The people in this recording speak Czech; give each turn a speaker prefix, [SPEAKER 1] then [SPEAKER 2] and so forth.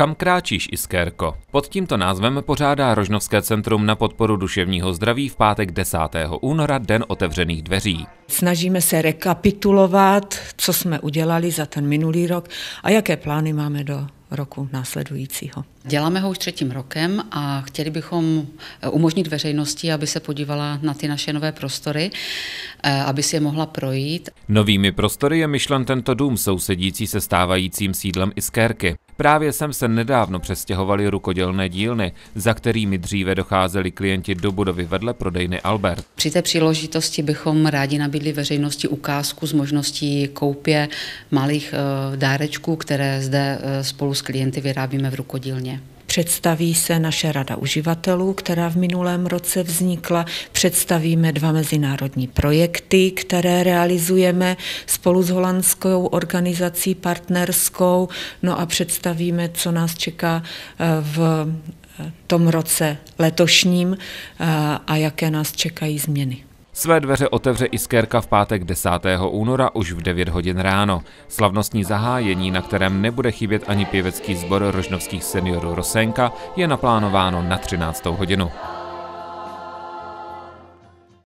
[SPEAKER 1] Kam kráčíš, Iskérko? Pod tímto názvem pořádá Rožnovské centrum na podporu duševního zdraví v pátek 10. února Den otevřených dveří.
[SPEAKER 2] Snažíme se rekapitulovat, co jsme udělali za ten minulý rok a jaké plány máme do roku následujícího.
[SPEAKER 3] Děláme ho už třetím rokem a chtěli bychom eh, umožnit veřejnosti, aby se podívala na ty naše nové prostory, eh, aby si je mohla projít.
[SPEAKER 1] Novými prostory je myšlen tento dům sousedící se stávajícím sídlem Iskérky. Právě sem se nedávno přestěhovali rukodělné dílny, za kterými dříve docházeli klienti do budovy vedle prodejny Albert.
[SPEAKER 3] Při té příležitosti bychom rádi nabídli veřejnosti ukázku z možností koupě malých eh, dárečků, které zde spolu s klienty vyrábíme v rukodílně.
[SPEAKER 2] Představí se naše rada uživatelů, která v minulém roce vznikla. Představíme dva mezinárodní projekty, které realizujeme spolu s holandskou organizací partnerskou. No a představíme, co nás čeká eh, v eh, tom roce letošním eh, a jaké nás čekají změny.
[SPEAKER 1] Své dveře otevře Iskérka v pátek 10. února už v 9 hodin ráno. Slavnostní zahájení, na kterém nebude chybět ani pěvecký sbor rožnovských seniorů Rosenka, je naplánováno na 13. hodinu.